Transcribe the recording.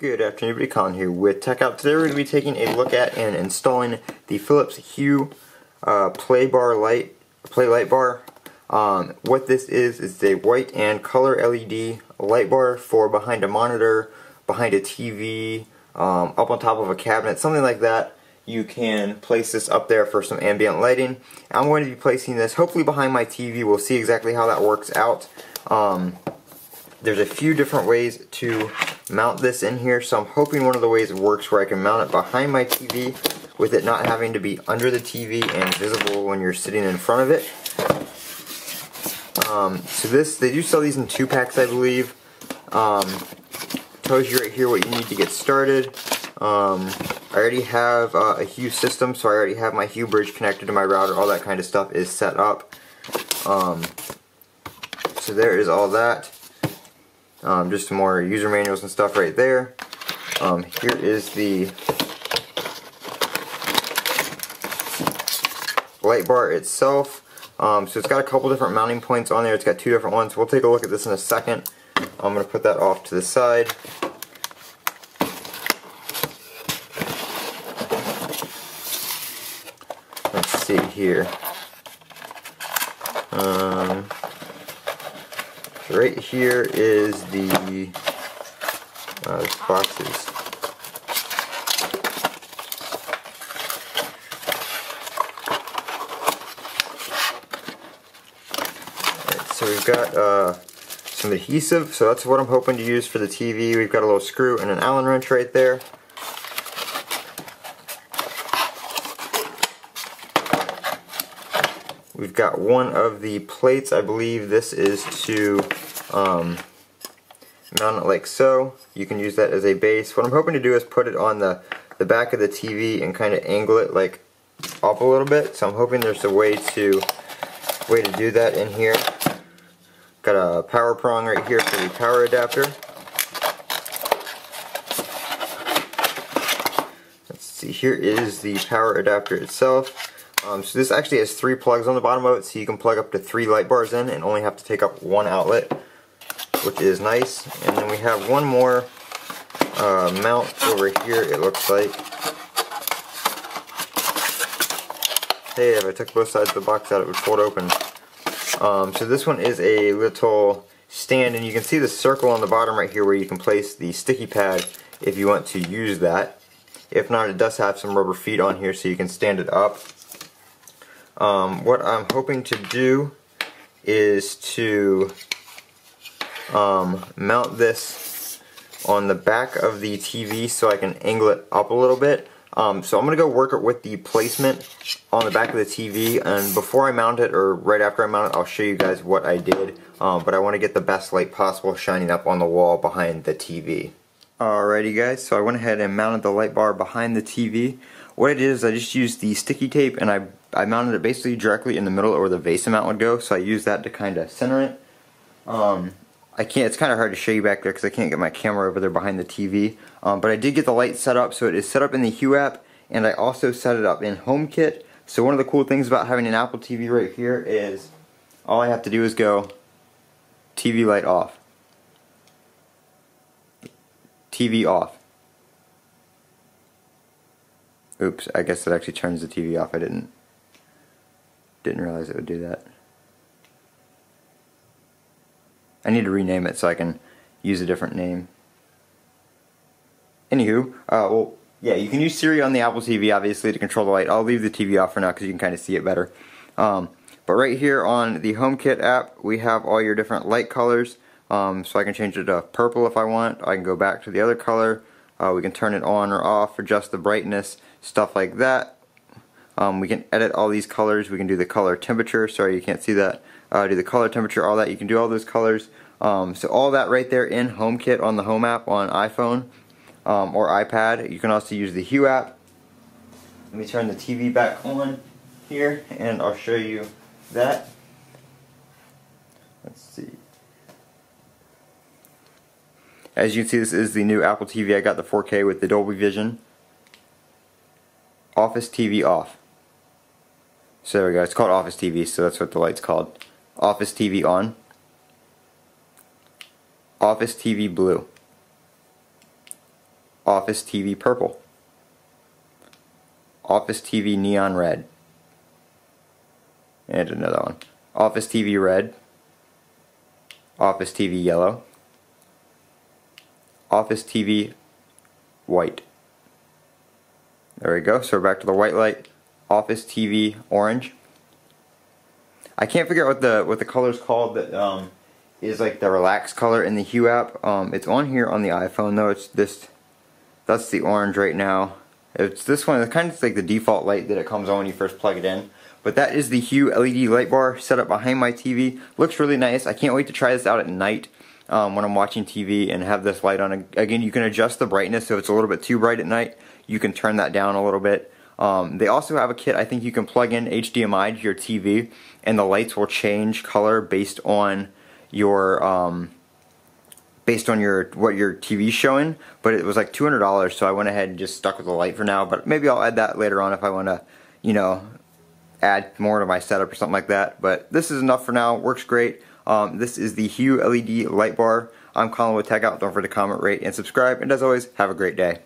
Good afternoon, everybody. Colin here with Tech Out. Today we're going to be taking a look at and installing the Philips Hue uh, Play Bar Light, Play Light Bar. Um, what this is is a white and color LED light bar for behind a monitor, behind a TV, um, up on top of a cabinet, something like that. You can place this up there for some ambient lighting. I'm going to be placing this hopefully behind my TV. We'll see exactly how that works out. Um, there's a few different ways to mount this in here, so I'm hoping one of the ways it works where I can mount it behind my TV with it not having to be under the TV and visible when you're sitting in front of it. Um, so this, they do sell these in two packs I believe. Um, tells you right here what you need to get started. Um, I already have uh, a Hue system, so I already have my Hue bridge connected to my router, all that kind of stuff is set up. Um, so there is all that. Um, just some more user manuals and stuff right there. Um, here is the light bar itself. Um, so it's got a couple different mounting points on there. It's got two different ones. We'll take a look at this in a second. I'm going to put that off to the side. Let's see here. Um, right here is the uh, boxes. so we've got uh, some adhesive, so that's what I'm hoping to use for the TV. We've got a little screw and an Allen wrench right there. We've got one of the plates, I believe this is to um, mount it like so. You can use that as a base. What I'm hoping to do is put it on the, the back of the TV and kind of angle it like up a little bit. So I'm hoping there's a way to way to do that in here. Got a power prong right here for the power adapter. Let's see, here is the power adapter itself. Um, so this actually has three plugs on the bottom of it, so you can plug up to three light bars in and only have to take up one outlet, which is nice. And then we have one more uh, mount over here, it looks like. Hey, if I took both sides of the box out, it would fold open. Um, so this one is a little stand, and you can see the circle on the bottom right here where you can place the sticky pad if you want to use that. If not, it does have some rubber feet on here so you can stand it up. Um, what I'm hoping to do is to um, mount this on the back of the TV so I can angle it up a little bit. Um, so I'm going to go work it with the placement on the back of the TV and before I mount it or right after I mount it I'll show you guys what I did um, but I want to get the best light possible shining up on the wall behind the TV. Alrighty guys, so I went ahead and mounted the light bar behind the TV. What I did is I just used the sticky tape and I I mounted it basically directly in the middle where the VESA mount would go, so I used that to kind of center it. Um, I can't, it's kind of hard to show you back there because I can't get my camera over there behind the TV. Um, but I did get the light set up, so it is set up in the Hue app, and I also set it up in HomeKit. So one of the cool things about having an Apple TV right here is all I have to do is go TV light off. TV off. Oops, I guess it actually turns the TV off. I didn't didn't realize it would do that. I need to rename it so I can use a different name. Anywho, uh, well, yeah, you can use Siri on the Apple TV, obviously, to control the light. I'll leave the TV off for now because you can kind of see it better. Um, but right here on the HomeKit app, we have all your different light colors. Um, so I can change it to purple if I want. I can go back to the other color. Uh, we can turn it on or off, adjust the brightness, stuff like that. Um, we can edit all these colors. We can do the color temperature. Sorry, you can't see that. Uh, do the color temperature, all that. You can do all those colors. Um, so all that right there in HomeKit on the Home app on iPhone um, or iPad. You can also use the Hue app. Let me turn the TV back on here and I'll show you that. Let's see. As you can see, this is the new Apple TV. I got the 4K with the Dolby Vision. Office TV off. So there we go. It's called Office TV, so that's what the light's called. Office TV on. Office TV blue. Office TV purple. Office TV neon red. And another one. Office TV red. Office TV yellow. Office TV white. There we go. So we're back to the white light. Office TV orange. I can't figure out what the what the color's called that um, is like the relaxed color in the Hue app. Um, it's on here on the iPhone though. It's this. That's the orange right now. It's this one. It's kind of like the default light that it comes on when you first plug it in. But that is the Hue LED light bar set up behind my TV. Looks really nice. I can't wait to try this out at night um, when I'm watching TV and have this light on. Again, you can adjust the brightness so it's a little bit too bright at night. You can turn that down a little bit. Um, they also have a kit I think you can plug in HDMI to your TV and the lights will change color based on your um, based on your what your TV's showing but it was like $200 so I went ahead and just stuck with the light for now but maybe I'll add that later on if I want to you know add more to my setup or something like that but this is enough for now works great um, this is the Hue LED light bar. I'm Colin with Tech Out don't forget to comment rate and subscribe. And as always have a great day